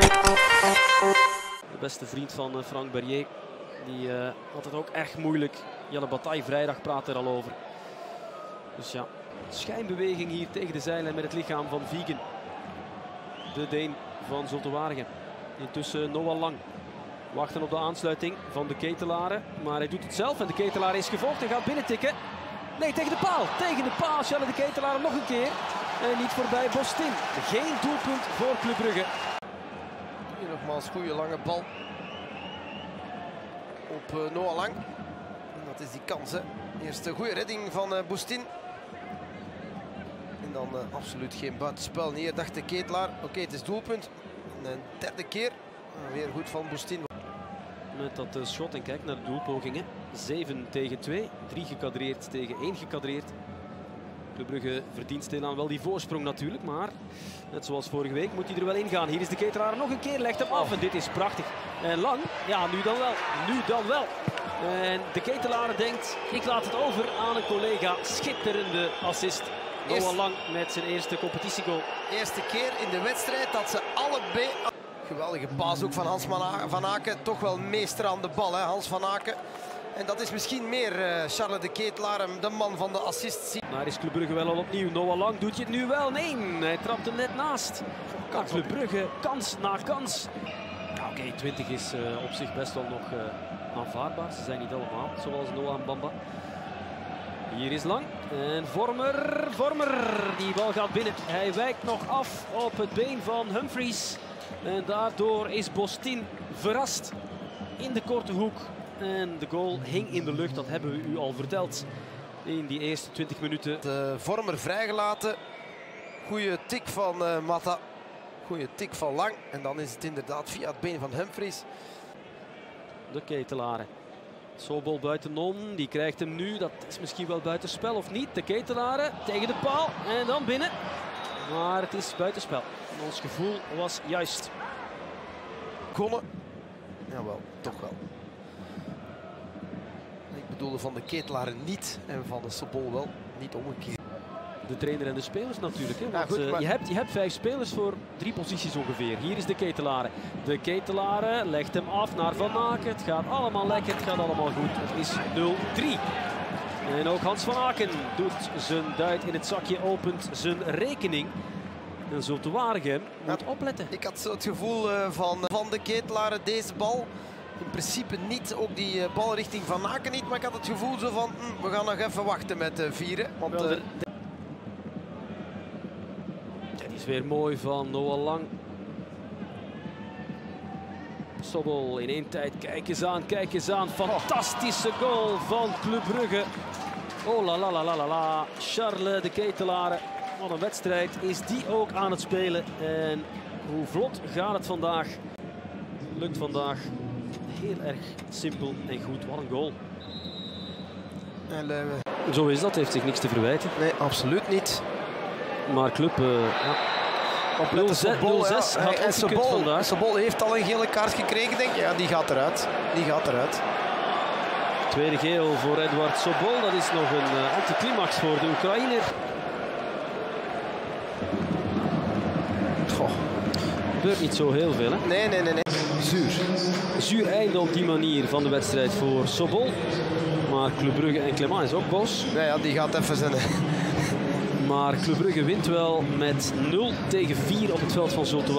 De beste vriend van eh, Frank Berrier. Die eh, had het ook echt moeilijk. Jelle Bataille vrijdag praat er al over. Dus ja, schijnbeweging hier tegen de zeilen met het lichaam van Vigen. De Deen van Zultewaardigen. Intussen Noah Lang. Wachten op de aansluiting van de ketelaren. Maar hij doet het zelf en de ketelaar is gevolgd en gaat binnentikken. Nee, tegen de paal. Tegen de paal. Charles de ketelaar nog een keer. En niet voorbij Bostin. Geen doelpunt voor Club Brugge. Nogmaals goede lange bal op uh, Noah Lang. En dat is die kans. Hè. Eerst een goede redding van uh, Boestin. En dan uh, absoluut geen buitenspel. Hier dacht de Ketelaar. Oké, het is doelpunt. En een derde keer. weer goed van Boestin. Met dat schot en kijk naar de doelpogingen. 7 tegen 2. 3 gekadreerd tegen 1 gekadreerd. Club Brugge verdient stilaan wel die voorsprong natuurlijk. Maar net zoals vorige week moet hij er wel in gaan. Hier is de ketelaar nog een keer. Legt hem af. En dit is prachtig. En lang. Ja, nu dan wel. Nu dan wel. En de ketelaar denkt, ik laat het over aan een collega. Schitterende assist. Noah Lang met zijn eerste competitiegoal. Eerste keer in de wedstrijd dat ze allebei... Geweldige paas ook van Hans van Aken. Toch wel meester aan de bal, hè? Hans van Aken. En dat is misschien meer uh, Charles de Ketelaar, de man van de assist. Maar is Club Brugge wel al opnieuw. Noah Lang doet je het nu wel. Nee, hij trapt er net naast. Kan Club Brugge kans na kans. Oké, okay, 20 is uh, op zich best wel nog uh, aanvaardbaar. Ze zijn niet allemaal zoals Noah en Bamba. Hier is Lang. En Vormer, Vormer. Die bal gaat binnen. Hij wijkt nog af op het been van Humphries. En daardoor is Bostin verrast in de korte hoek. En de goal hing in de lucht, dat hebben we u al verteld in die eerste 20 minuten. De vormer vrijgelaten. Goede tik van uh, Mata. Goede tik van Lang. En dan is het inderdaad via het been van Humphries. De ketelaren. Sobol buitenom, die krijgt hem nu. Dat is misschien wel buitenspel of niet. De ketelaren tegen de paal en dan binnen. Maar het is buitenspel. Ons gevoel was juist. Konnen. Jawel, toch wel bedoelde van de ketelaren niet en van de Sobol wel. Niet omgekeerd. De trainer en de spelers natuurlijk. Hè? Want, ja, goed, maar... je, hebt, je hebt vijf spelers voor drie posities ongeveer. Hier is de ketelaren. De ketelaren legt hem af naar Van Aken. Het gaat allemaal lekker, het gaat allemaal goed. Het is 0-3. En ook Hans van Aken doet zijn duit in het zakje, opent zijn rekening. En zo te Waregem moet opletten. Ik had zo het gevoel uh, van, van de ketelaren deze bal in principe niet. Ook die uh, bal richting Van Aken niet. Maar ik had het gevoel zo van, hm, we gaan nog even wachten met uh, vieren. Want, ja, die is weer mooi van Noah Lang. Sobbel in één tijd. Kijk eens aan, kijk eens aan. Fantastische goal van Club Brugge. Oh la la la la la la. Charles de Ketelaren. Wat een wedstrijd is die ook aan het spelen. En hoe vlot gaat het vandaag. Lukt vandaag heel erg simpel en goed. Wat een goal. En, uh, Zo is dat, heeft zich niks te verwijten. Nee, absoluut niet. Maar club, uh, ja. Op 0-6 ja. had en vandaag. Heeft al een gele kaart gekregen, denk ik. Ja, die gaat eruit. Die gaat eruit. Tweede geel voor Edward Sobol. Dat is nog een uh, anticlimax voor de Oekraïner. Goh. Gebeurt niet zo heel veel, hè? Nee, nee, nee. nee. Zuur. Einde op die manier van de wedstrijd voor Sobol. Maar Club Brugge en Clement is ook boos. Ja, ja die gaat even zijn. Maar Club Brugge wint wel met 0 tegen 4 op het veld van Zulte